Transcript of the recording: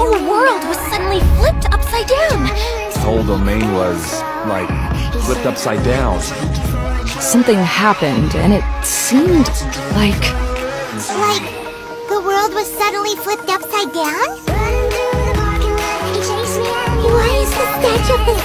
whole world was suddenly flipped upside down. The whole domain was, like, flipped upside down. Something happened, and it seemed like... Like, the world was suddenly flipped upside down? Why is the Statue of the